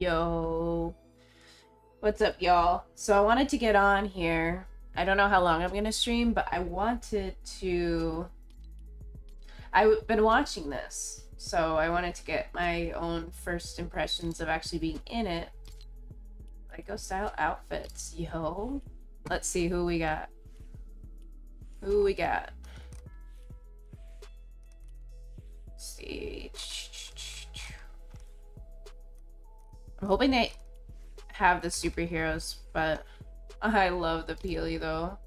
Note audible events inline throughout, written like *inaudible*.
Yo. What's up, y'all? So I wanted to get on here. I don't know how long I'm gonna stream, but I wanted to. I've been watching this, so I wanted to get my own first impressions of actually being in it. Lego style outfits, yo. Let's see who we got. Who we got? Let's see. I'm hoping they have the superheroes, but I love the Peely though.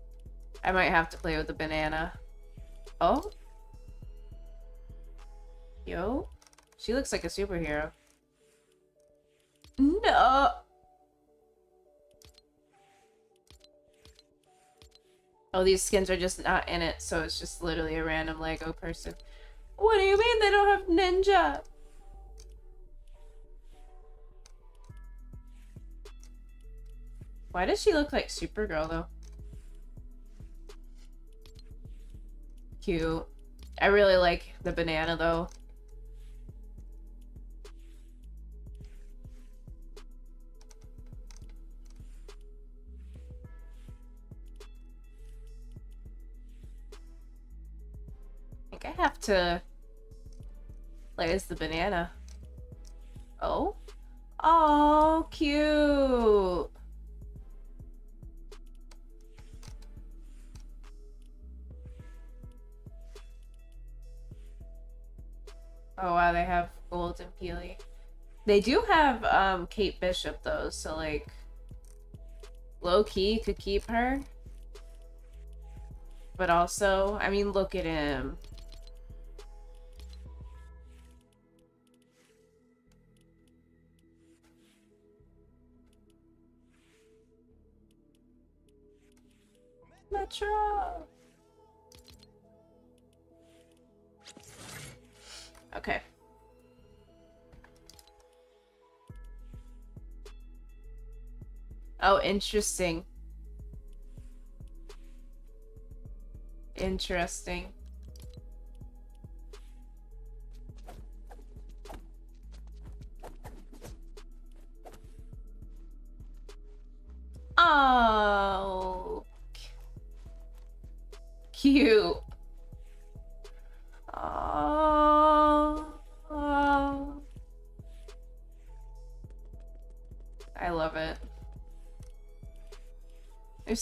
I might have to play with the banana. Oh? Yo? She looks like a superhero. No! Oh, these skins are just not in it, so it's just literally a random Lego person. What do you mean they don't have ninja? Why does she look like Supergirl, though? Cute. I really like the banana, though. I think I have to... Where's the banana? Oh? Oh, cute! Oh wow, they have Gold and Peely. They do have um Kate Bishop though, so like low key could keep her. But also, I mean look at him. Metro. Okay. Oh, interesting. Interesting.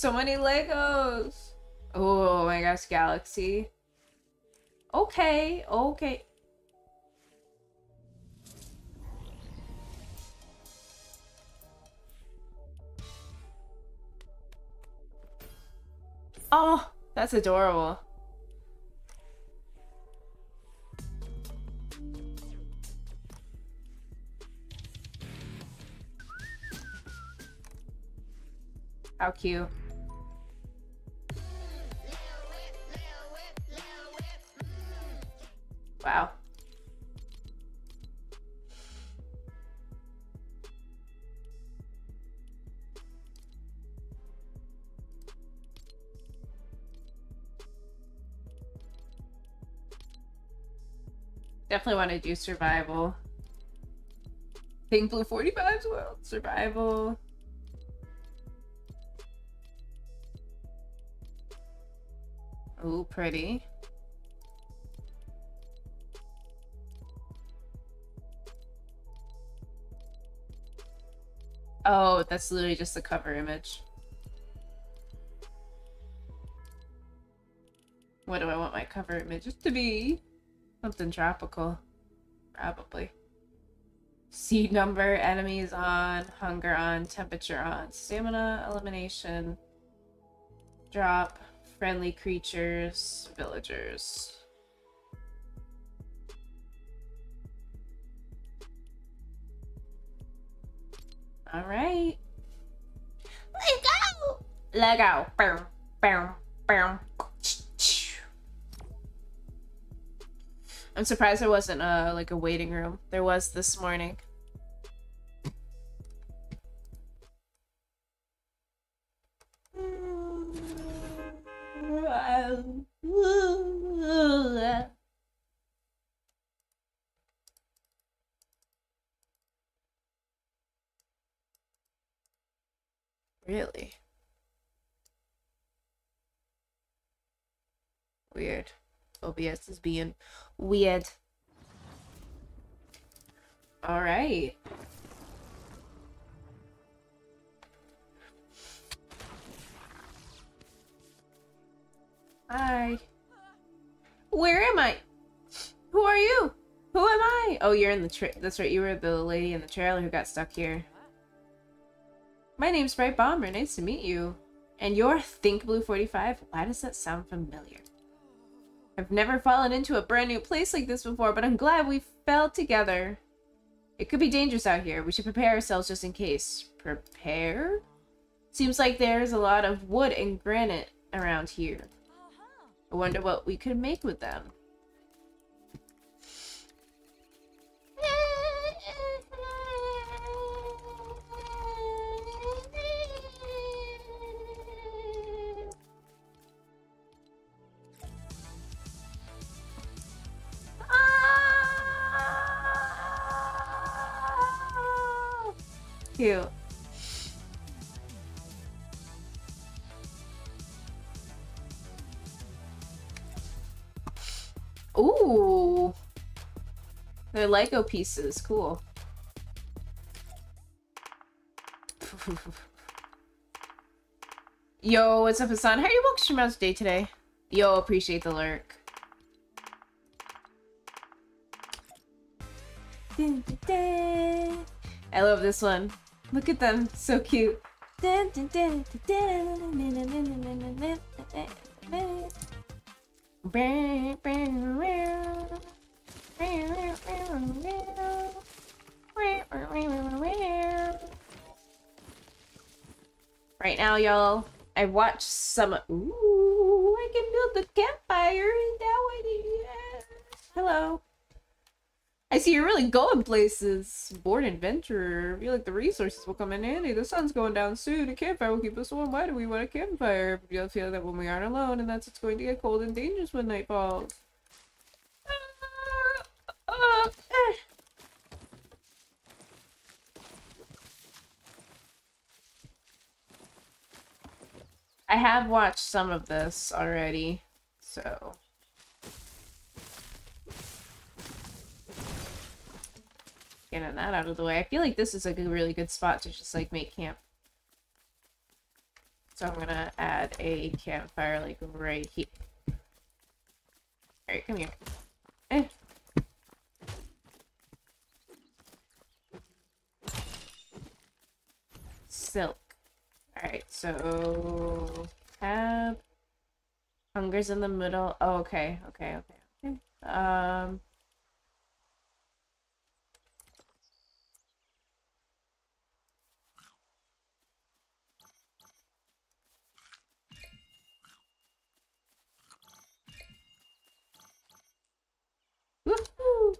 So many Legos. Oh my gosh, Galaxy. Okay, okay. Oh, that's adorable. How cute. Definitely want to do survival. Think Blue 45's world. Survival. Ooh, pretty. Oh, that's literally just the cover image. What do I want my cover image to be? Something tropical. Probably. Seed number, enemies on, hunger on, temperature on, stamina, elimination, drop, friendly creatures, villagers. All right. Let's go. Let go. Boom, boom, boom. I'm surprised there wasn't a like a waiting room. There was this morning. Really? Weird. OBS is being weird. Alright. Hi. Where am I? Who are you? Who am I? Oh, you're in the tra- that's right, you were the lady in the trailer who got stuck here. My name's Brite Bomber, nice to meet you. And you're Think Blue 45? Why does that sound familiar? I've never fallen into a brand new place like this before, but I'm glad we fell together. It could be dangerous out here. We should prepare ourselves just in case. Prepare? Seems like there's a lot of wood and granite around here. I wonder what we could make with them. Cute. Ooh. They're Lego pieces. Cool. *laughs* Yo, what's up, Hassan? How are you walking your day today? Yo, appreciate the lurk. I love this one. Look at them, so cute. Right now, y'all, I watched some. Ooh, I can build the campfire. Is that is? Hello. I see you're really going places. Born adventurer. I feel like the resources will come in handy. The sun's going down soon. A campfire will keep us warm. Why do we want a campfire? You'll feel that when we aren't alone, and that's it's going to get cold and dangerous when night falls. Uh, uh, eh. I have watched some of this already, so... Getting that out of the way. I feel like this is a really good spot to just like make camp. So I'm gonna add a campfire like right here. Alright, come here. Eh. Silk. Alright, so tab. Hunger's in the middle. Oh, okay, okay, okay, okay. Um Woohoo!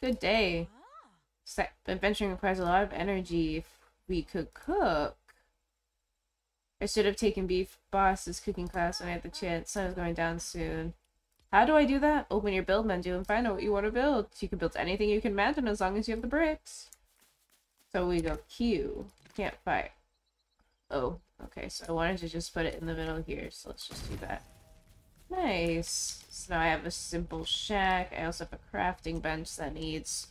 Good day. Set adventuring requires a lot of energy. If we could cook. I should have taken beef boss's cooking class when I had the chance. Sun is going down soon. How do I do that? Open your build menu and find out what you want to build. You can build anything you can imagine as long as you have the bricks. So we go Q. Can't fight. Oh, okay. So I wanted to just put it in the middle here. So let's just do that. Nice. So now I have a simple shack. I also have a crafting bench that needs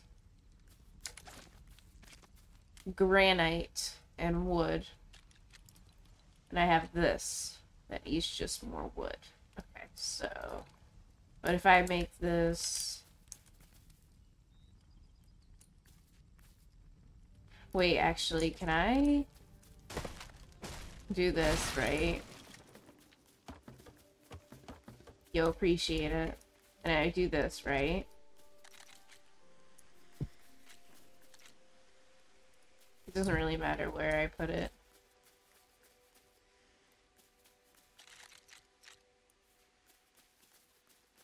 granite and wood. And I have this that needs just more wood. Okay, so... But if I make this... Wait, actually, can I do this, right? You'll appreciate it. And I do this, right? It doesn't really matter where I put it.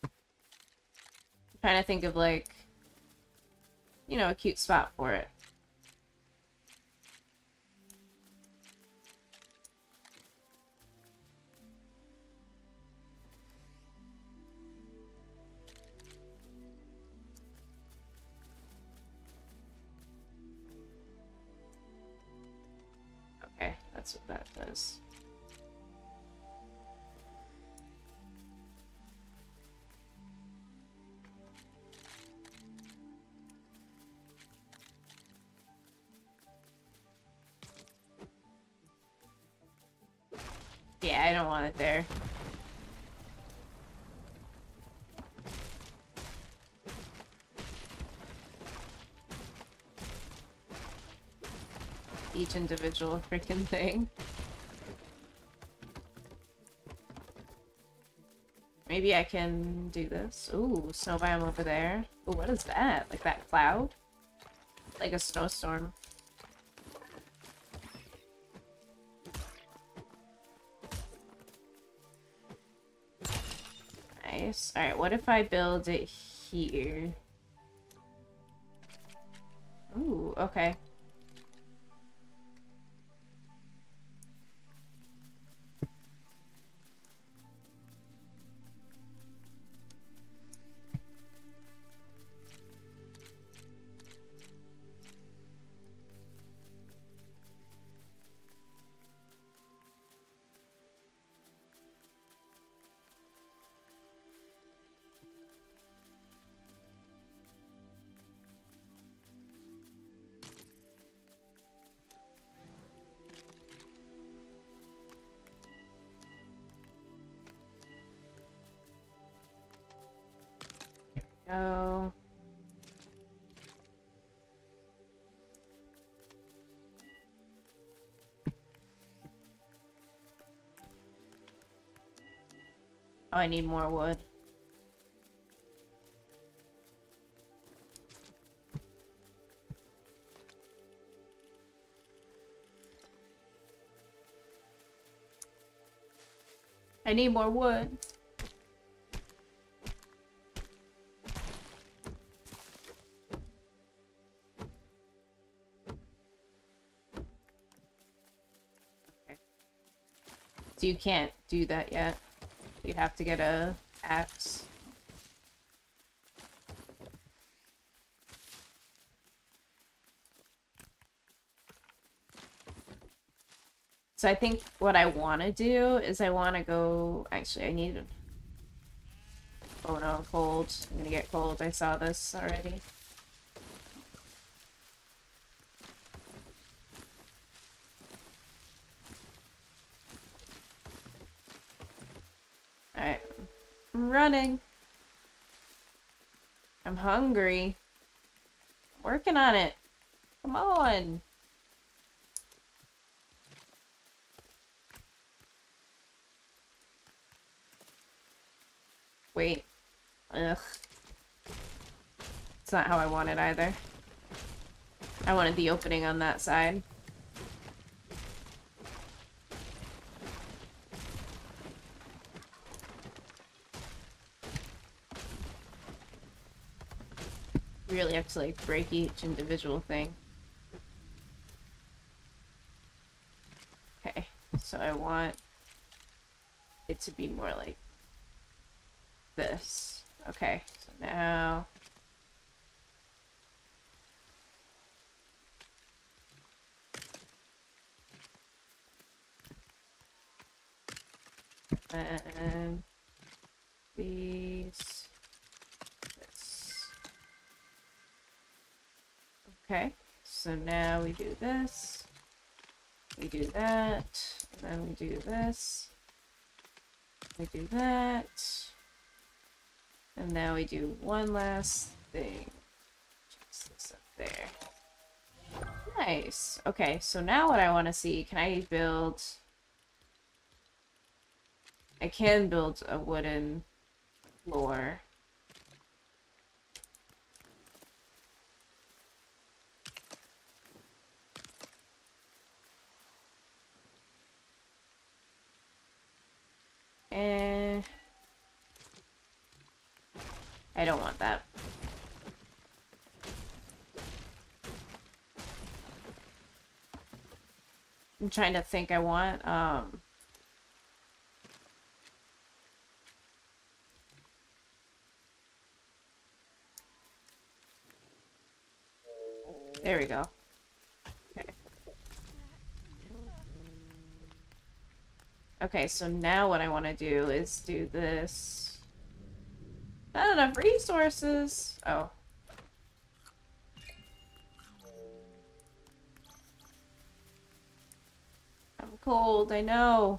I'm trying to think of like, you know, a cute spot for it. That's what that does. Yeah, I don't want it there. Each individual freaking thing. Maybe I can do this. Ooh, snow biome over there. Ooh, what is that? Like that cloud? Like a snowstorm. Nice. Alright, what if I build it here? Ooh, okay. Go. Oh, I need more wood. I need more wood. So you can't do that yet. You'd have to get a axe. So I think what I want to do is I want to go... Actually, I need... Oh no, cold. I'm gonna get cold. I saw this already. Running. I'm hungry. working on it. Come on. Wait. Ugh. It's not how I want it either. I wanted the opening on that side. Really have to like break each individual thing. Okay, so I want it to be more like this. Okay, so now... And these Okay, so now we do this, we do that, and then we do this, we do that, and now we do one last thing. Just this up there. Nice. Okay, so now what I want to see, can I build... I can build a wooden floor. Eh. I don't want that. I'm trying to think I want, um... There we go. Okay, so now what I want to do is do this. Not enough resources. Oh. I'm cold, I know.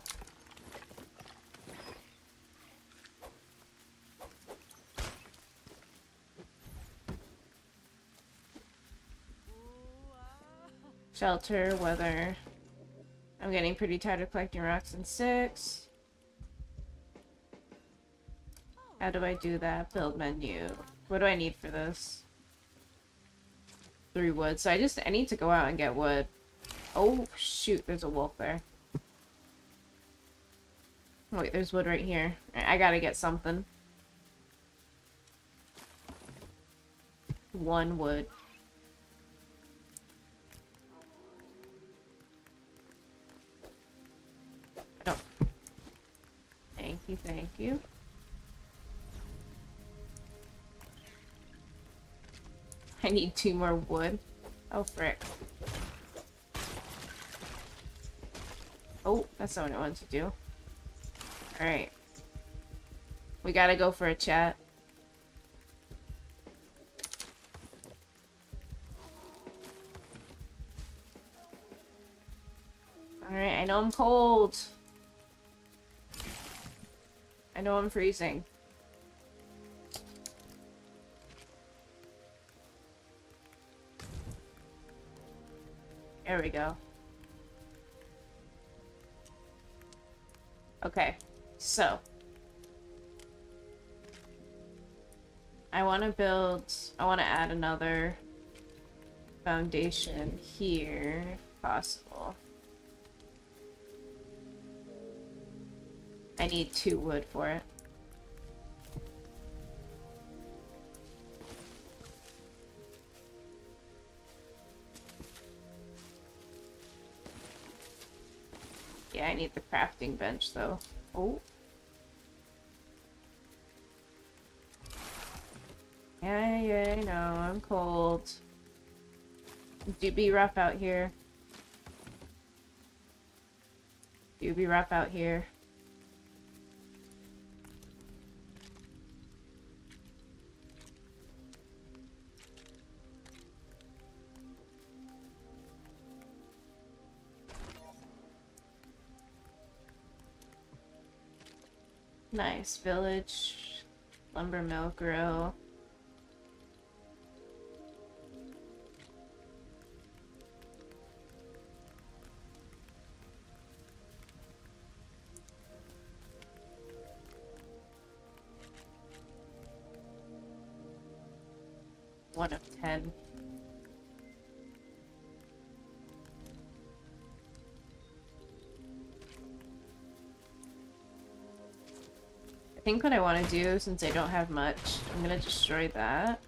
Shelter, weather. I'm getting pretty tired of collecting rocks and sticks. How do I do that? Build menu. What do I need for this? Three wood. So I just, I need to go out and get wood. Oh, shoot, there's a wolf there. Wait, there's wood right here. I gotta get something. One wood. You, thank you. I need two more wood. Oh, frick. Oh, that's not what I wanted to do. Alright. We gotta go for a chat. Alright, I know I'm cold. I know I'm freezing. There we go. Okay, so. I want to build, I want to add another foundation here, if possible. I need two wood for it. Yeah, I need the crafting bench though. Oh. Yeah, yeah, I know, I'm cold. Do be rough out here. Do be rough out here. Nice village, lumber mill grill. Think what I want to do, since I don't have much, I'm gonna destroy that.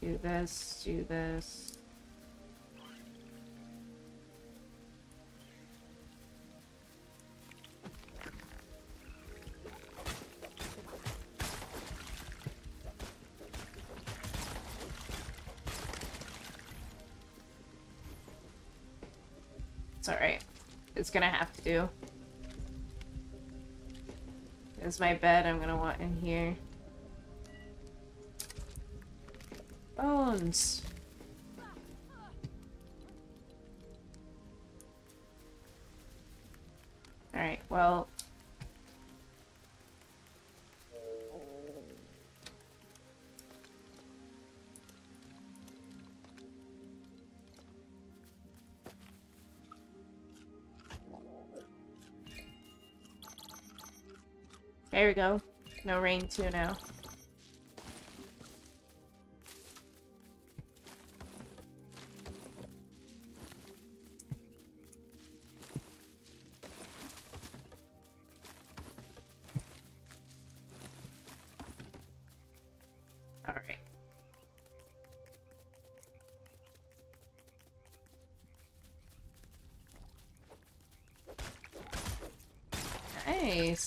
Do this, do this. It's alright. It's gonna have to do. Is my bed I'm gonna want in here. Bones. We go. No rain too now.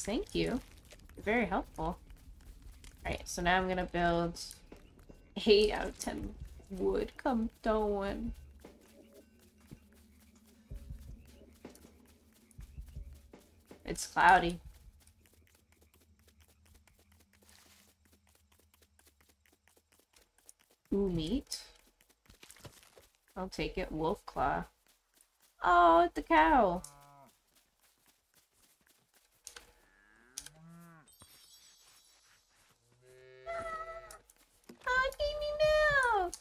Thank you. So now I'm gonna build 8 out of 10 wood come dawn. It's cloudy. Ooh, meat. I'll take it. Wolf claw. Oh, the cow. Oh, give me milk.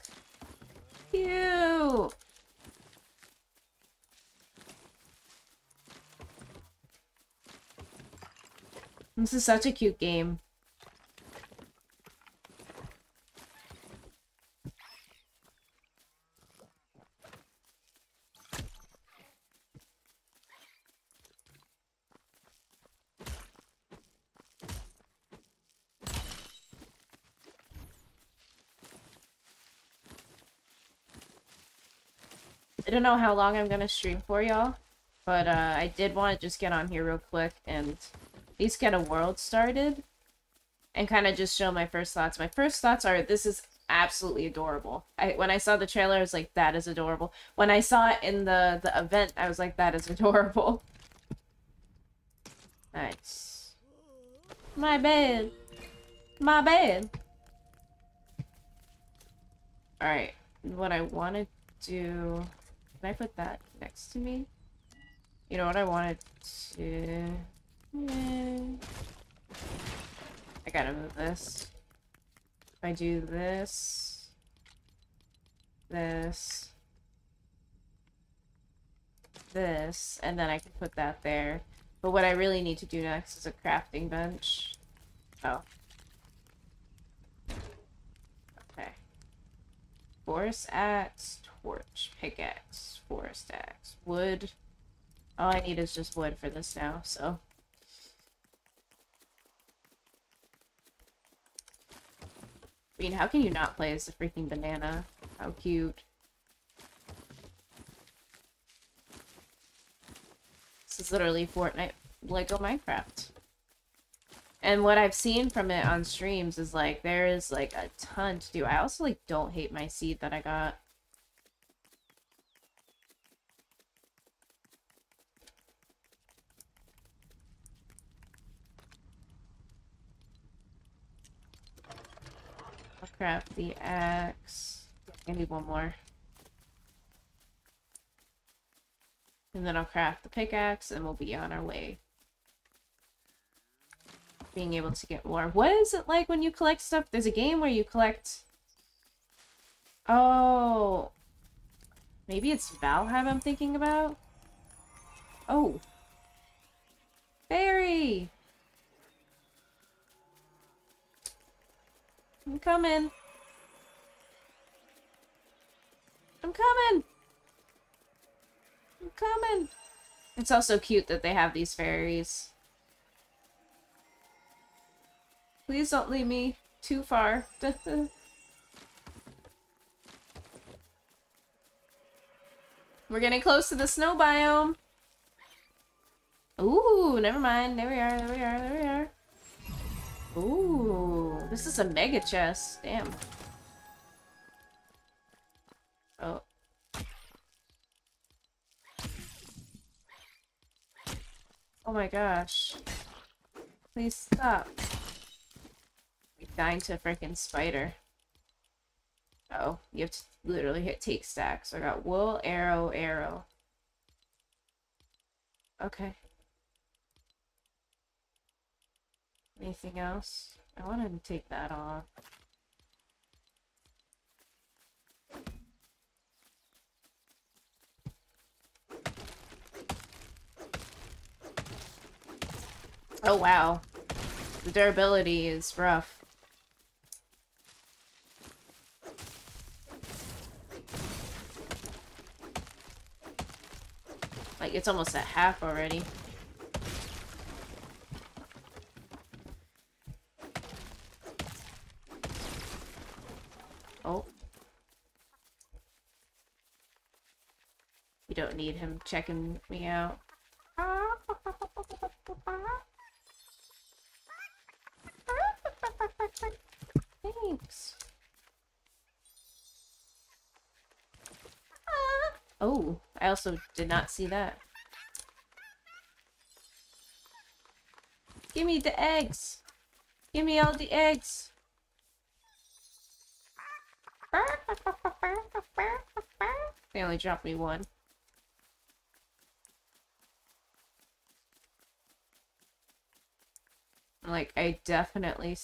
Cute. This is such a cute game. I don't know how long I'm gonna stream for y'all, but uh, I did want to just get on here real quick and at least get a world started and kind of just show my first thoughts. My first thoughts are this is absolutely adorable. I when I saw the trailer, I was like, that is adorable. When I saw it in the the event, I was like, that is *laughs* adorable. Nice. My bed. My bed. Alright. What I want to do... Can I put that next to me? You know what I wanted to... Yeah. I gotta move this. If I do this... This... This, and then I can put that there. But what I really need to do next is a crafting bench. Oh. Okay. Forest axe, torch, pickaxe, forest axe, wood. All I need is just wood for this now, so. I mean, how can you not play as a freaking banana? How cute. This is literally Fortnite Lego Minecraft. And what I've seen from it on streams is like there is like a ton to do. I also like don't hate my seed that I got. I'll craft the axe. I need one more. And then I'll craft the pickaxe and we'll be on our way. Being able to get more. What is it like when you collect stuff? There's a game where you collect... Oh. Maybe it's Valheim I'm thinking about? Oh. Fairy! I'm coming. I'm coming! I'm coming! It's also cute that they have these fairies. Please don't leave me too far. *laughs* We're getting close to the snow biome. Ooh, never mind. There we are, there we are, there we are. Ooh, this is a mega chest. Damn. Oh. Oh my gosh. Please stop. Dying to a freaking spider. oh, you have to literally hit take stacks. So I got wool, arrow, arrow. Okay. Anything else? I want to take that off. Oh wow. The durability is rough. Like, it's almost at half already. Oh. You don't need him checking me out. Thanks. Oh, I also did not see that. Give me the eggs. Give me all the eggs. They only dropped me one. Like, I definitely...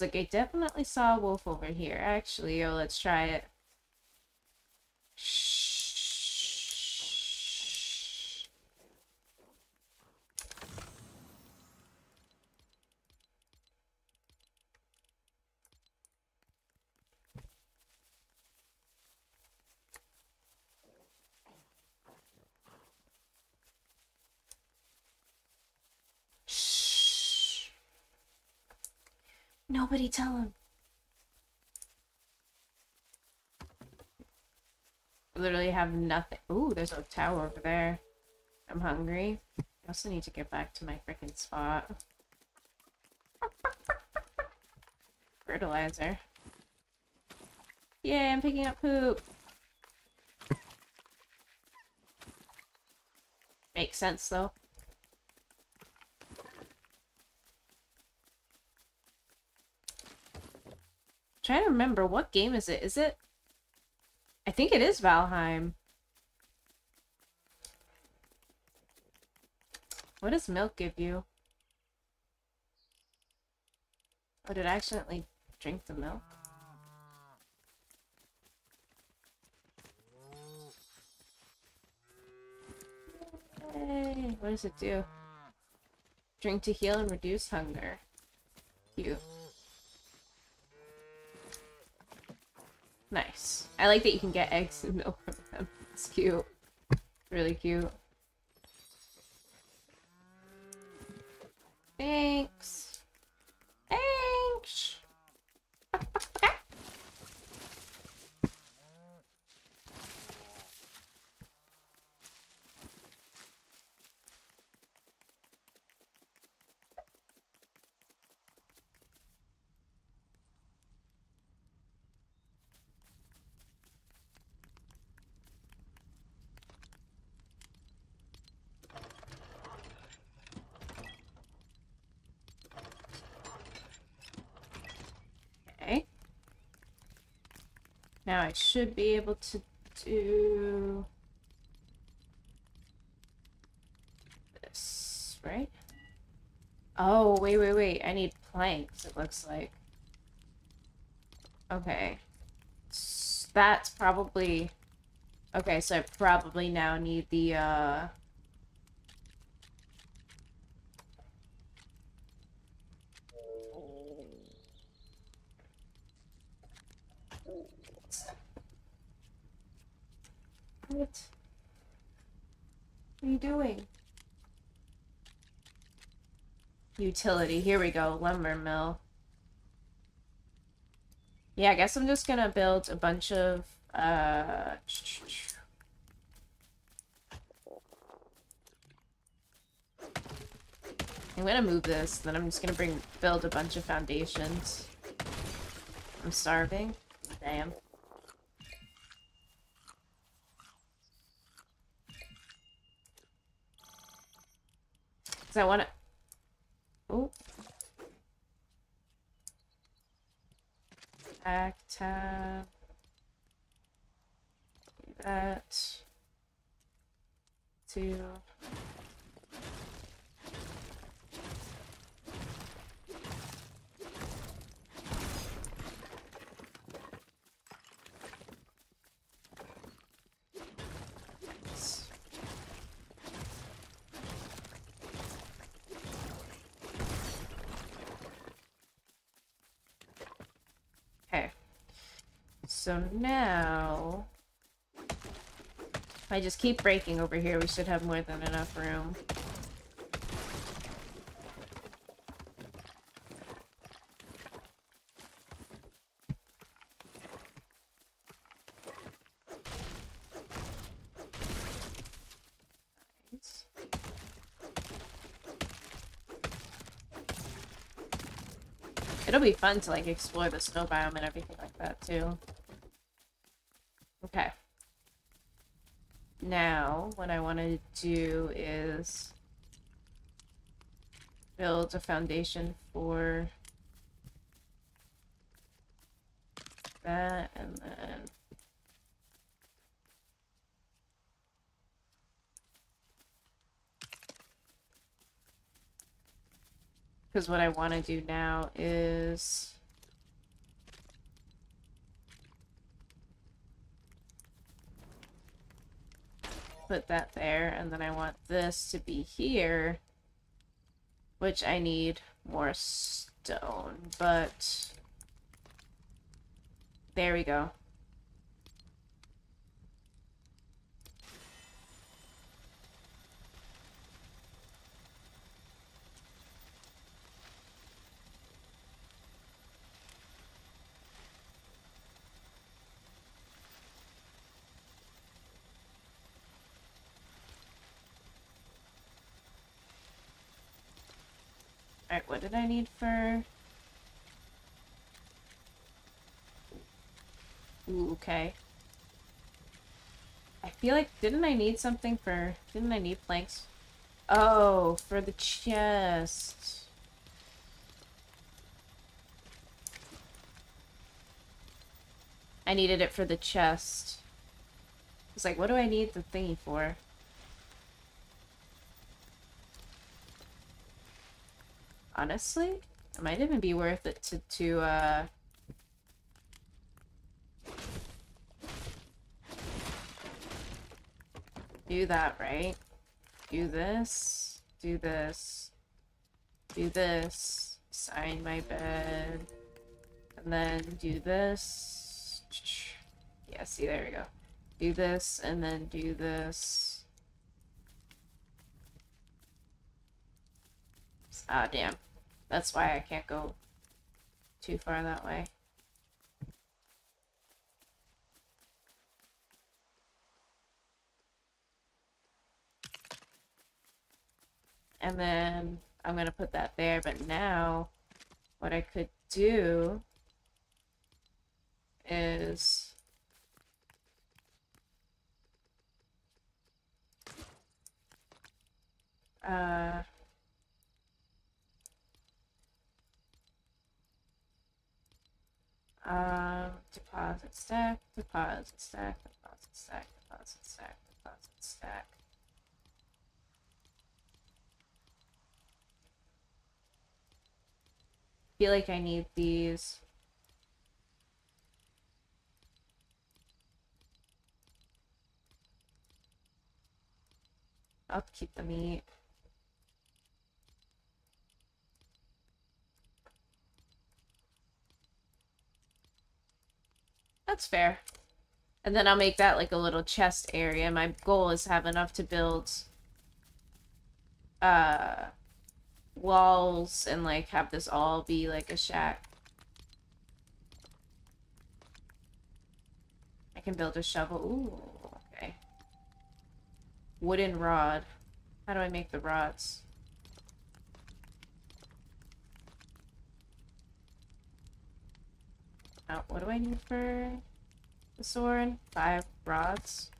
like, I definitely saw a wolf over here. Actually, oh, let's try it. Nobody tell him. Literally have nothing. Ooh, there's a tower over there. I'm hungry. I also need to get back to my freaking spot. *laughs* Fertilizer. Yay, I'm picking up poop. Makes sense, though. trying to remember what game is it? Is it? I think it is Valheim. What does milk give you? Oh, did I accidentally drink the milk? Hey, what does it do? Drink to heal and reduce hunger. Cute. Nice. I like that you can get eggs and milk from them. It's cute. Really cute. Thanks. Now I should be able to do this, right? Oh, wait, wait, wait. I need planks, it looks like. Okay. That's probably... Okay, so I probably now need the, uh... What? What are you doing? Utility. Here we go. Lumber mill. Yeah, I guess I'm just gonna build a bunch of, uh... I'm gonna move this, then I'm just gonna bring build a bunch of foundations. I'm starving. Damn. Because I want uh, to... Oh. Back tab. That. Two. So now... If I just keep breaking over here, we should have more than enough room. It'll be fun to like explore the snow biome and everything like that too. Okay. Now what I want to do is build a foundation for that and then because what I want to do now is put that there, and then I want this to be here, which I need more stone, but there we go. Alright, what did I need for... Ooh, okay. I feel like, didn't I need something for... Didn't I need planks? Oh, for the chest. I needed it for the chest. It's like, what do I need the thingy for? Honestly. It might even be worth it to, to uh... Do that, right? Do this, do this, do this, sign my bed, and then do this. Yeah, see, there we go. Do this, and then do this. Ah, damn. That's why I can't go too far that way. And then I'm going to put that there, but now what I could do is uh Um, deposit stack, deposit stack, deposit stack, deposit stack, deposit stack. feel like I need these. I'll keep the meat. That's fair. And then I'll make that like a little chest area. My goal is have enough to build uh walls and like have this all be like a shack. I can build a shovel. Ooh, okay. Wooden rod. How do I make the rods? What do I need for the sword? Five rods.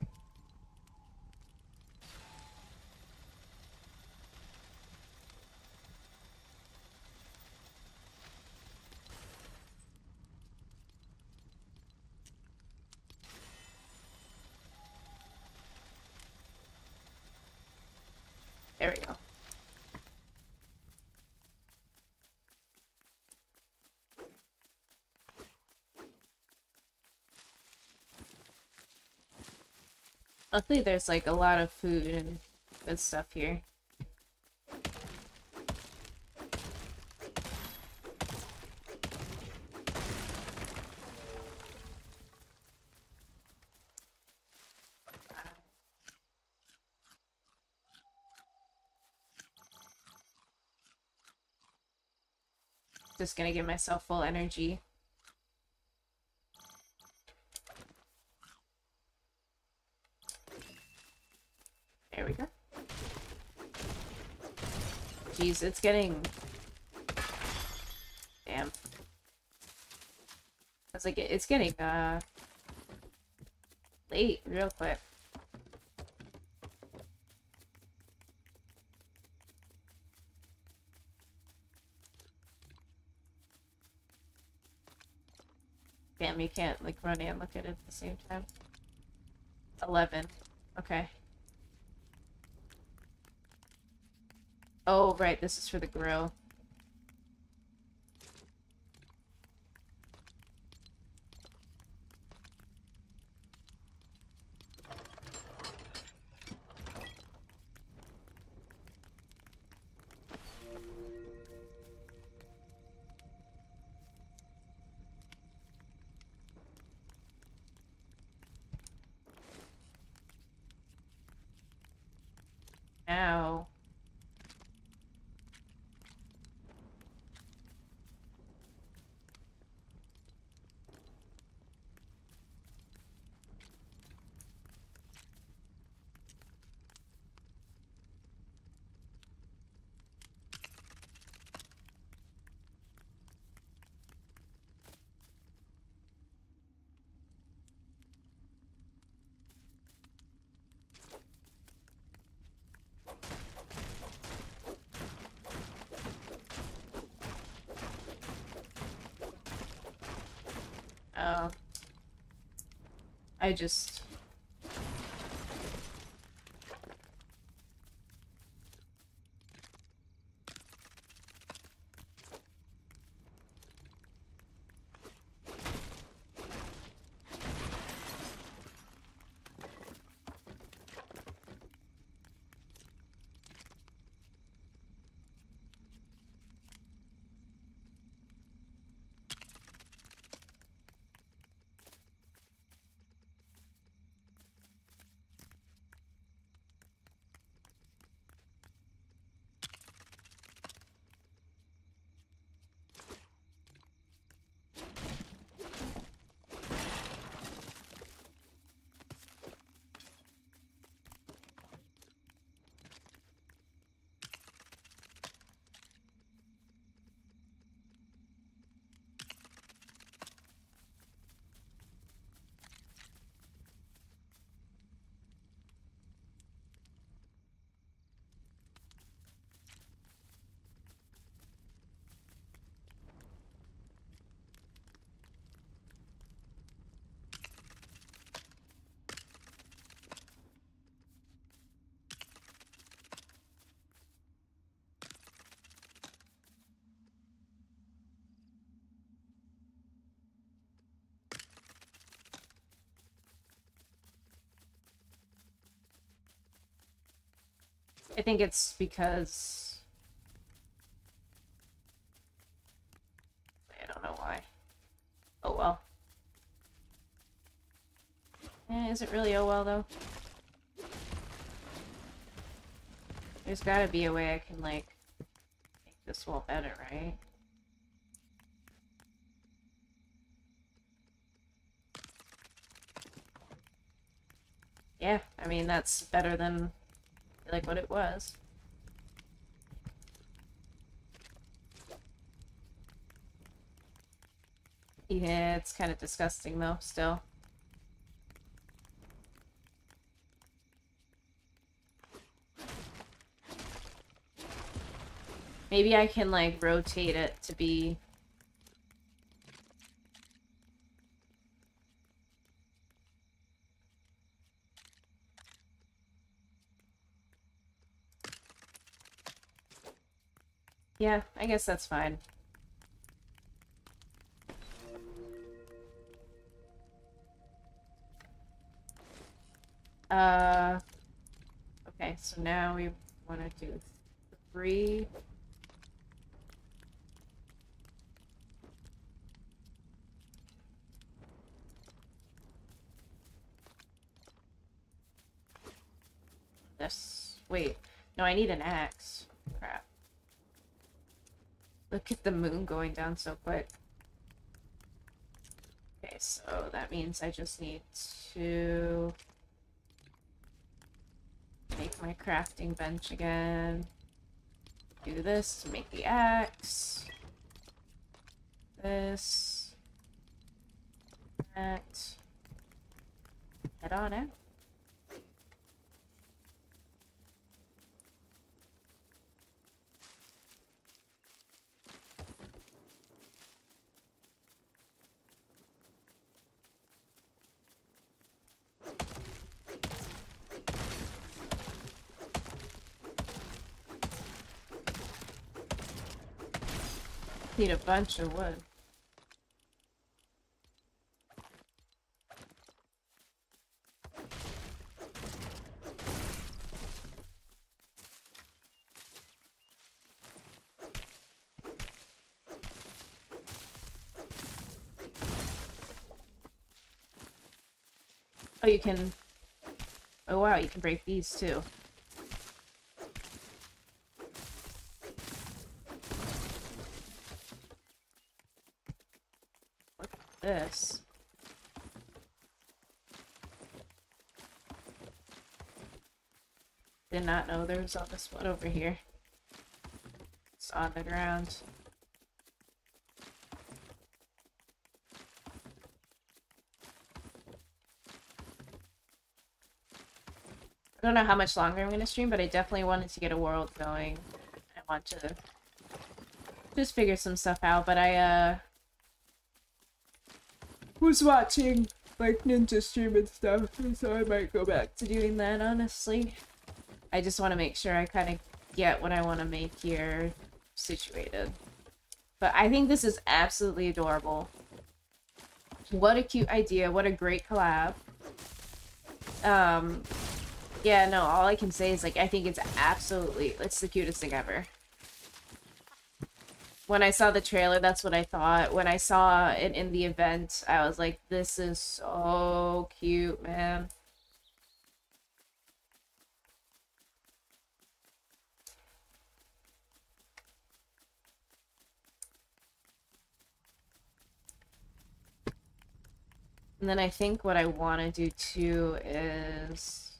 There we go. Luckily there's like a lot of food and good stuff here. Just gonna give myself full energy. jeez, it's getting... Damn. It's like, it's getting, uh... Late, real quick. Damn, you can't, like, run and look at it at the same time. 11. Okay. Oh, right, this is for the grill. Ow. Oh. I just... I think it's because... I don't know why. Oh well. Eh, is it really oh well though? There's gotta be a way I can like make this wall better, right? Yeah, I mean that's better than like what it was. Yeah, it's kind of disgusting though, still. Maybe I can like rotate it to be Yeah, I guess that's fine. Uh, okay, so now we want to do three. This. Wait. No, I need an axe. Crap. Look at the moon going down so quick. Okay, so that means I just need to make my crafting bench again. Do this to make the axe. This. That. Head on out. Need a bunch of wood. Oh, you can... Oh wow, you can break these too. This. Did not know there was all this wood over here. It's on the ground. I don't know how much longer I'm going to stream, but I definitely wanted to get a world going. I want to just figure some stuff out, but I, uh, was watching like ninja stream and stuff, so I might go back to doing that, honestly. I just want to make sure I kind of get what I want to make here situated. But I think this is absolutely adorable. What a cute idea. What a great collab. Um, yeah, no, all I can say is, like, I think it's absolutely, it's the cutest thing ever when I saw the trailer, that's what I thought. When I saw it in the event, I was like, this is so cute, man. And then I think what I want to do too is...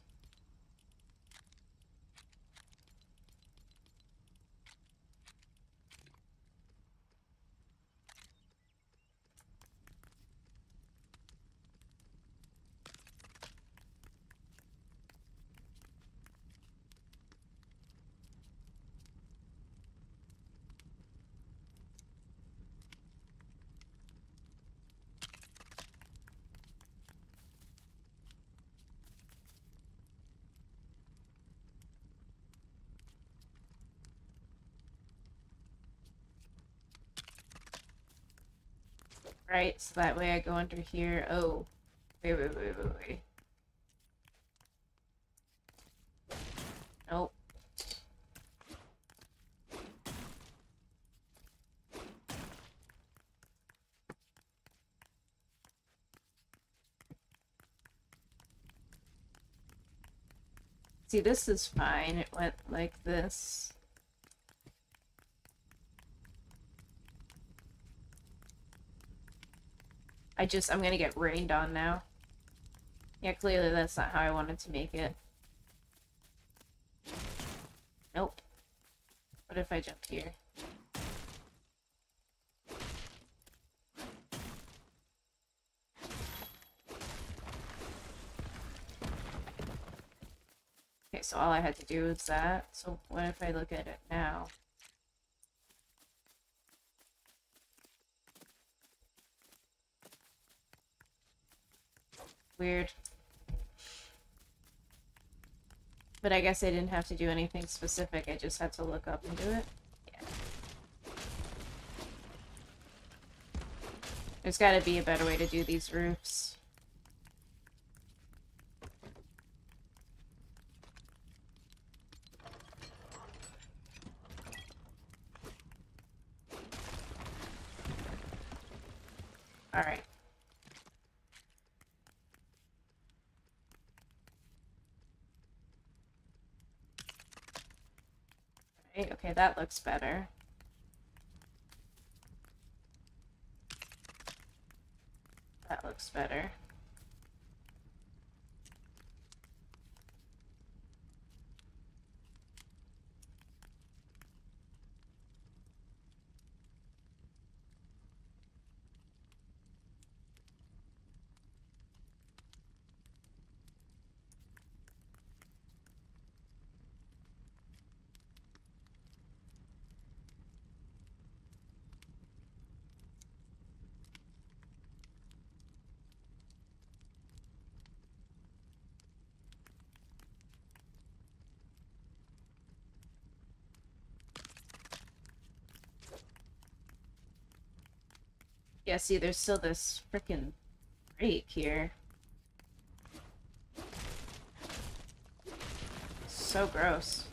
right? So that way I go under here. Oh, wait, wait, wait, wait, wait. Nope. See, this is fine. It went like this. I just, I'm gonna get rained on now. Yeah, clearly that's not how I wanted to make it. Nope. What if I jump here? Okay, so all I had to do was that. So what if I look at it now? Weird. But I guess I didn't have to do anything specific, I just had to look up and do it. Yeah. There's gotta be a better way to do these roofs. Alright. Okay, that looks better. That looks better. Yeah, see, there's still this freaking break here. So gross.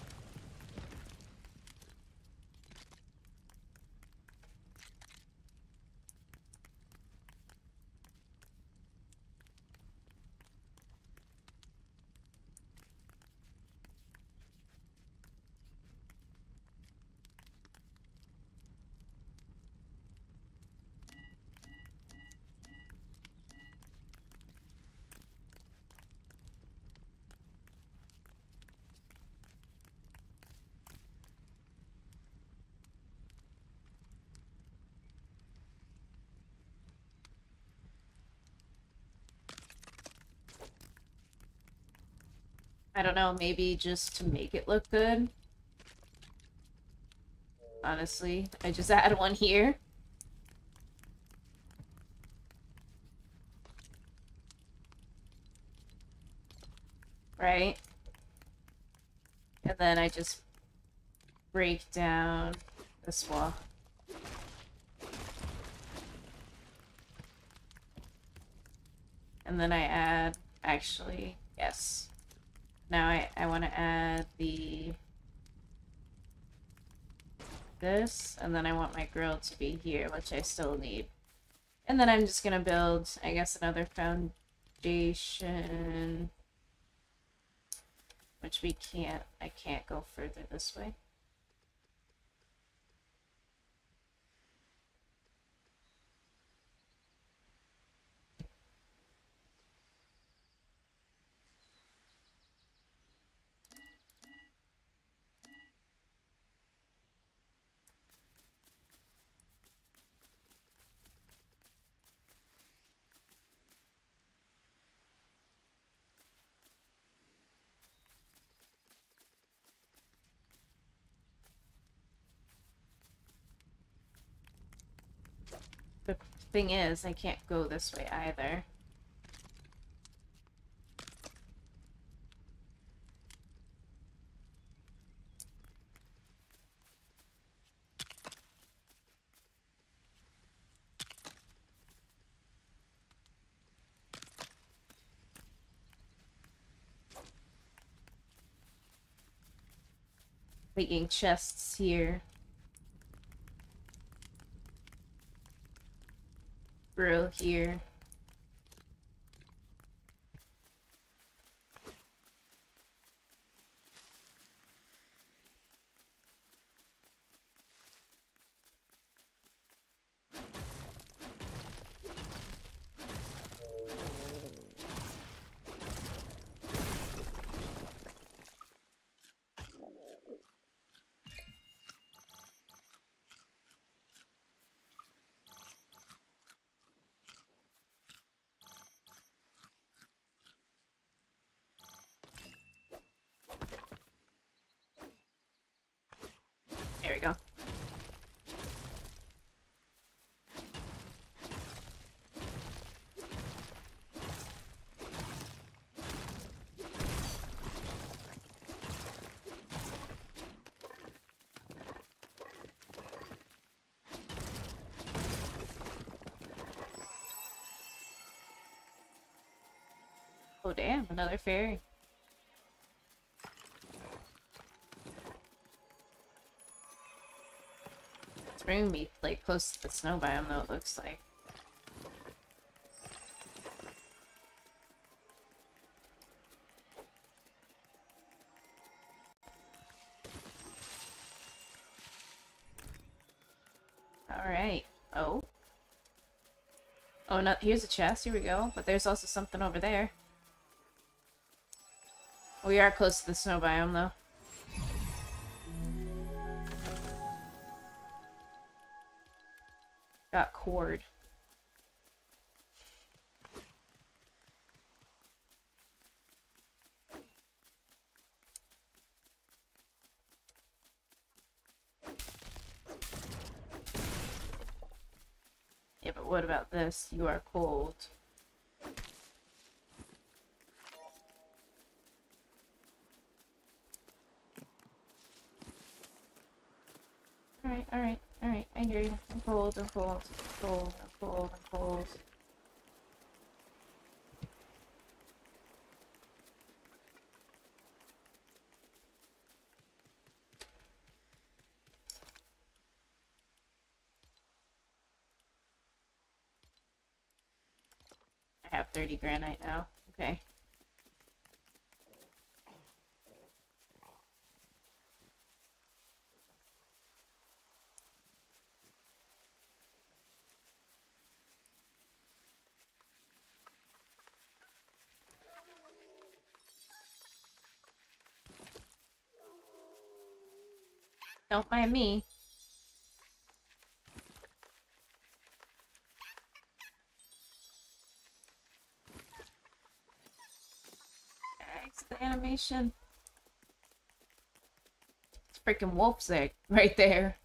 Know, maybe just to make it look good. Honestly, I just *laughs* add one here. Right? And then I just break down this wall. And then I add, actually, yes. Now I, I want to add the this, and then I want my grill to be here, which I still need. And then I'm just going to build, I guess, another foundation, which we can't, I can't go further this way. Thing is, I can't go this way either. Making chests here. Grill here. Oh damn, another fairy. It's bringing me like close to the snow biome though it looks like. Alright. Oh. Oh, no, here's a chest. Here we go. But there's also something over there. We are close to the snow biome, though. Got cord. Yeah, but what about this? You are cold. four, four, four, Don't mind me. It's the animation. It's freaking wolf's egg right there.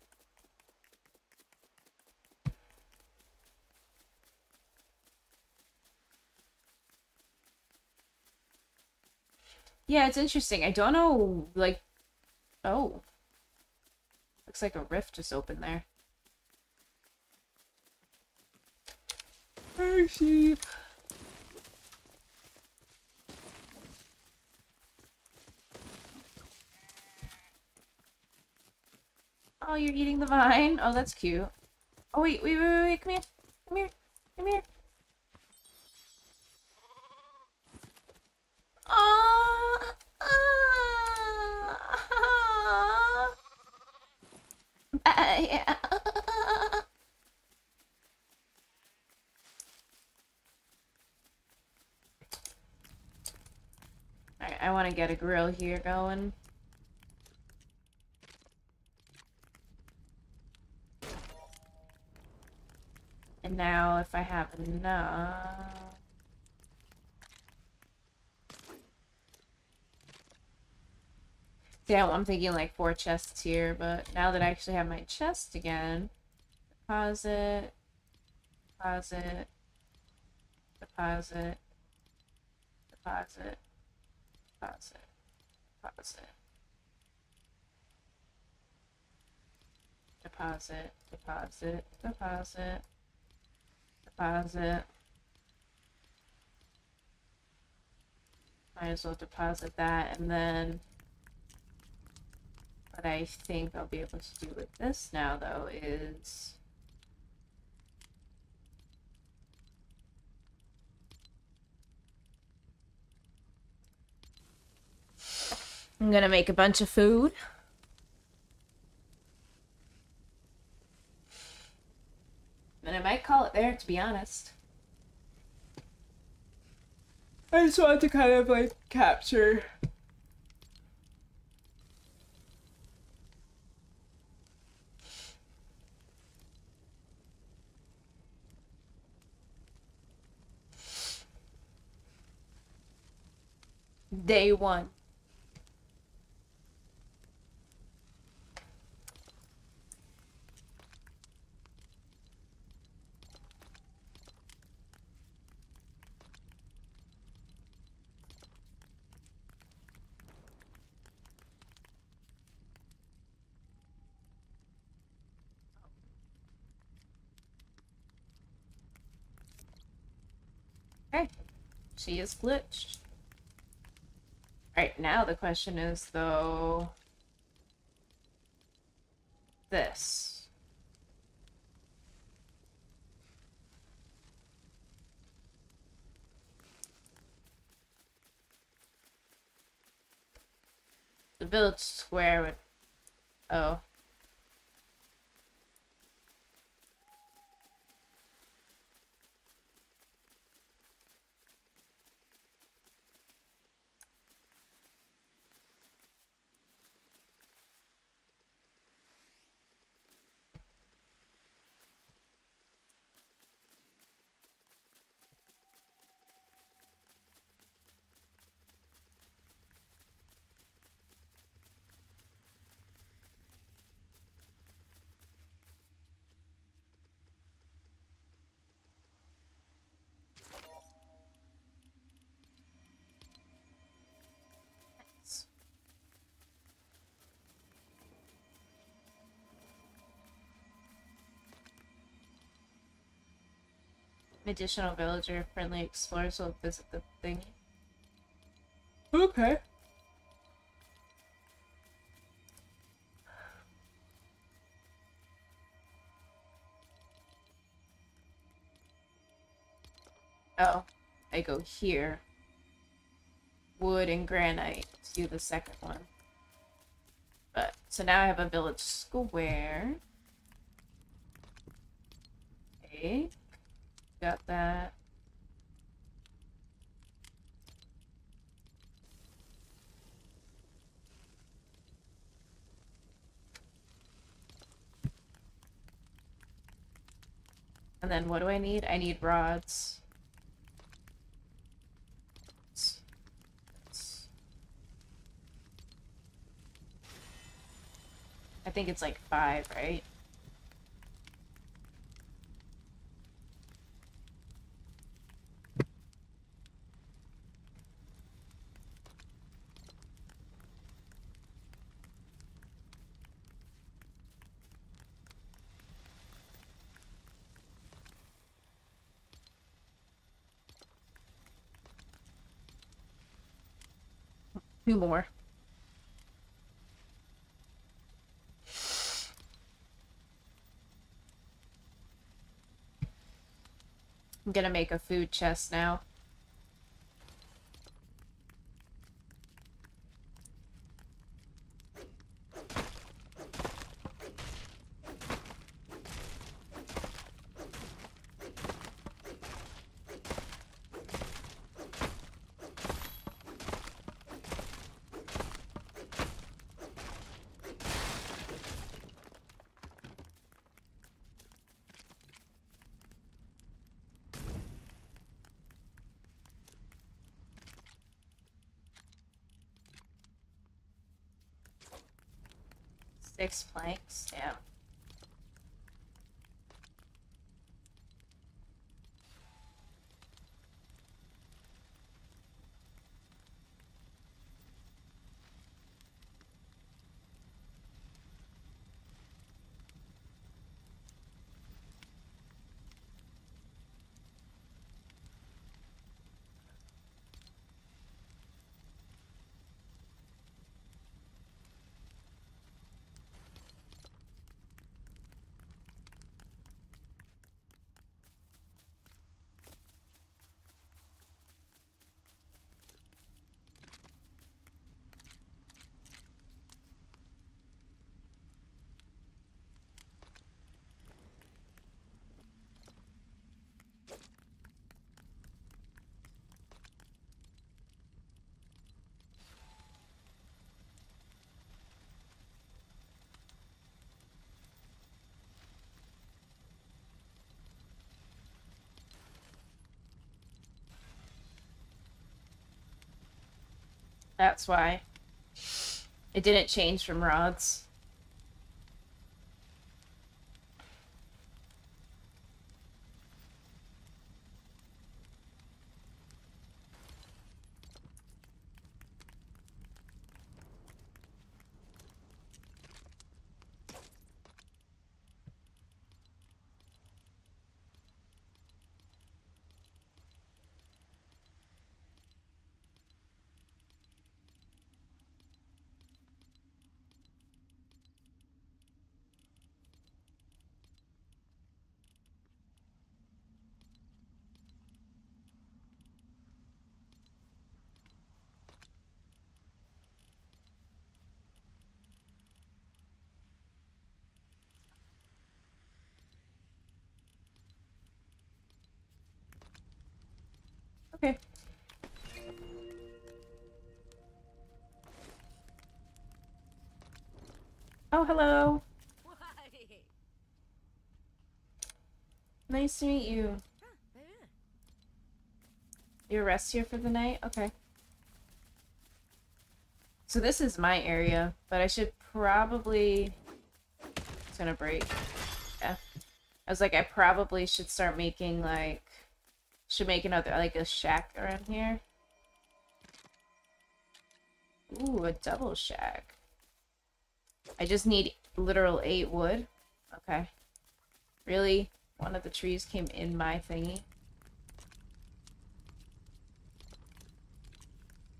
Yeah, it's interesting. I don't know, like... Oh. Looks like a rift just opened there. Hey, sheep. Oh, you're eating the vine? Oh, that's cute. Oh, wait, wait, wait, wait, wait. come here. Come here. Come here. Oh, uh, yeah. I want to get a grill here going. And now if I have enough... Yeah, I'm thinking like four chests here, but now that I actually have my chest again, deposit, deposit, deposit, deposit, deposit, deposit, deposit, deposit, deposit, deposit. Might as well deposit that and then what I think I'll be able to do with this now, though, is... I'm gonna make a bunch of food. And I might call it there, to be honest. I just want to kind of like capture day one. Okay, she is glitched. Right now the question is though this. The village square would oh Additional villager friendly explorers will visit the thing. Okay. Oh, I go here. Wood and granite to do the second one. But, so now I have a village square. Okay. Got that. And then what do I need? I need rods. I think it's like five, right? Two more. I'm gonna make a food chest now. Six planks, yeah. That's why. It didn't change from rods. Okay. Hello. Nice to meet you. Your rest here for the night? Okay. So this is my area, but I should probably... It's gonna break. Yeah. I was like, I probably should start making, like... Should make another, like, a shack around here. Ooh, a double shack. I just need literal eight wood. Okay. Really? One of the trees came in my thingy.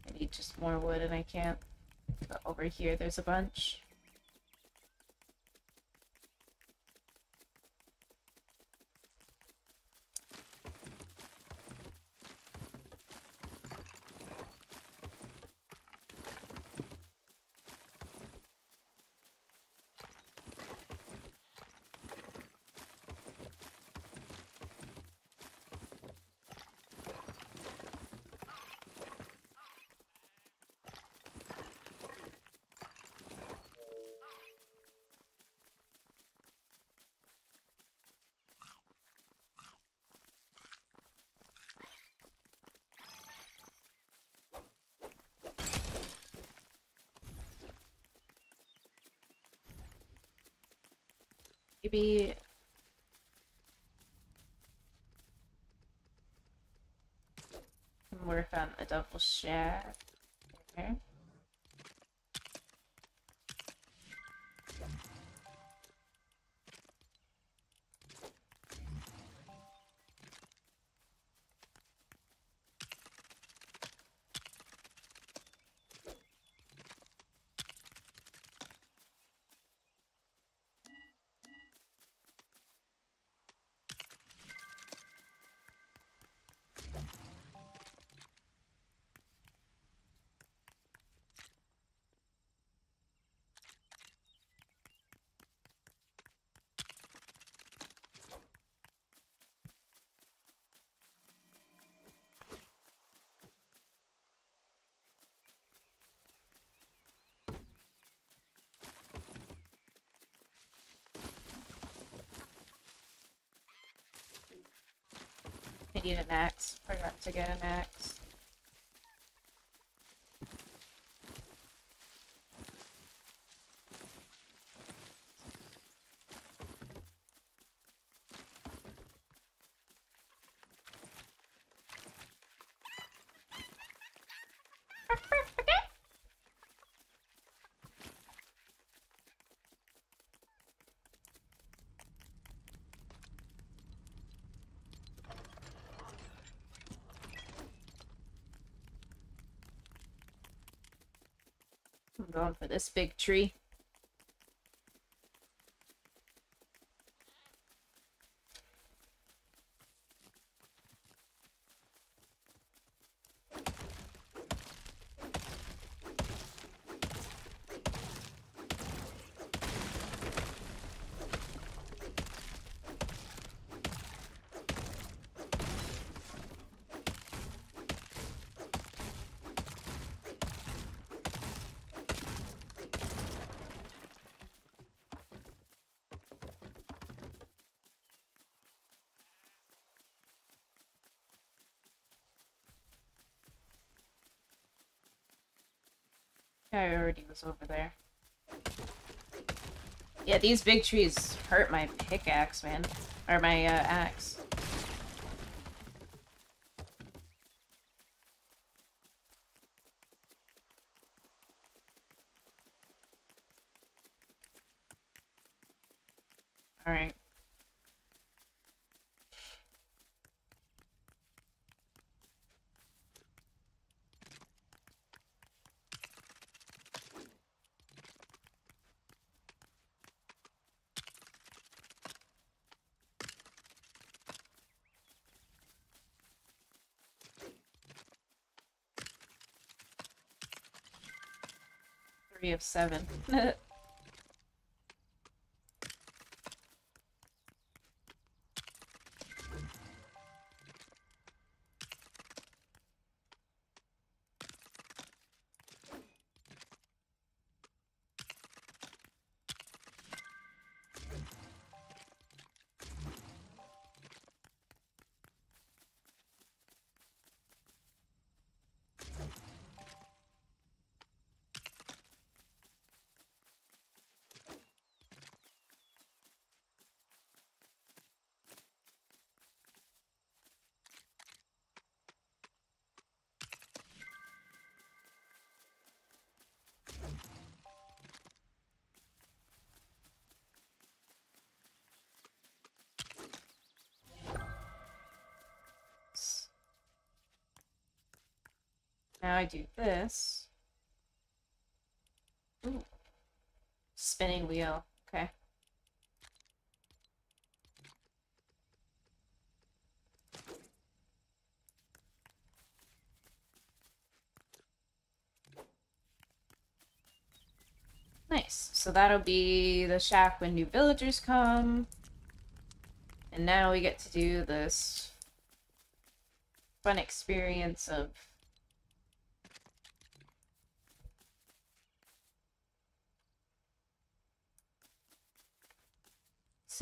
I need just more wood and I can't. But over here there's a bunch. Maybe work on a double. Okay. Need an axe. Forgot to get an axe. I'm going for this big tree. I already over there. Yeah, these big trees hurt my pickaxe, man. Or my uh, axe. Alright. Of seven. *laughs* Now I do this. Ooh. Spinning wheel. Okay. Nice. So that'll be the shack when new villagers come. And now we get to do this fun experience of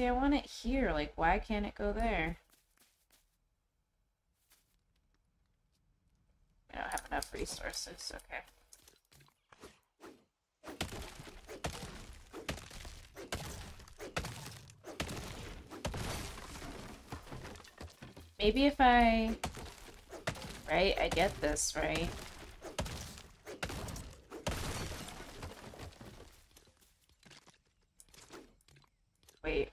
See, I want it here. Like, why can't it go there? I don't have enough resources. Okay. Maybe if I... Right? I get this, right? Wait.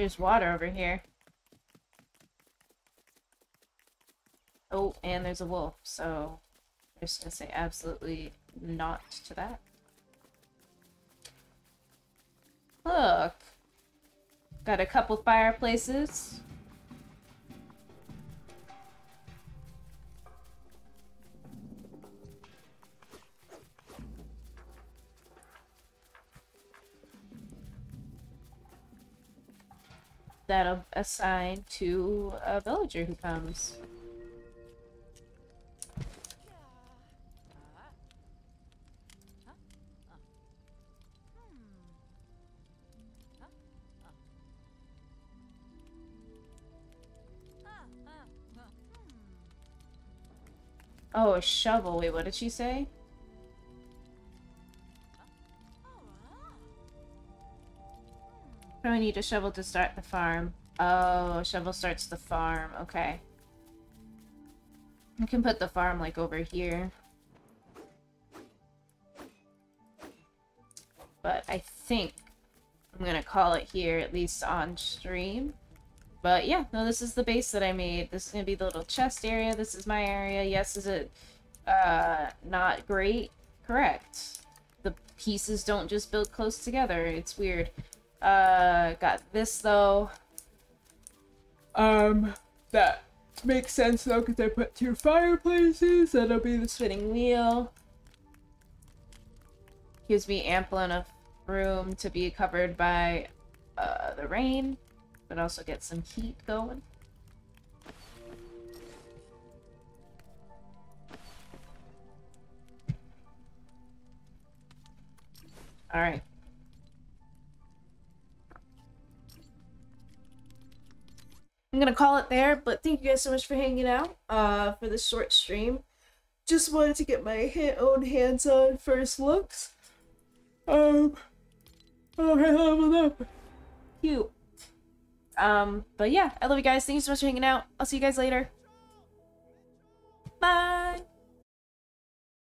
There's water over here. Oh, and there's a wolf, so I'm just gonna say absolutely not to that. Look! Got a couple fireplaces. That'll assign to a villager who comes. Oh, a shovel. Wait, what did she say? Probably need a shovel to start the farm. Oh, shovel starts the farm. Okay. We can put the farm, like, over here. But I think I'm gonna call it here, at least on stream. But yeah, no, this is the base that I made. This is gonna be the little chest area. This is my area. Yes, is it uh, not great? Correct. The pieces don't just build close together. It's weird. Uh, got this though. Um, that makes sense though because I put two fireplaces. That'll be the spinning wheel. Gives me ample enough room to be covered by uh, the rain, but also get some heat going. All right. I'm gonna call it there, but thank you guys so much for hanging out uh, for this short stream. Just wanted to get my own hands on first looks. Um, oh, leveled up. Cute. Um, but yeah, I love you guys. Thank you so much for hanging out. I'll see you guys later. Bye.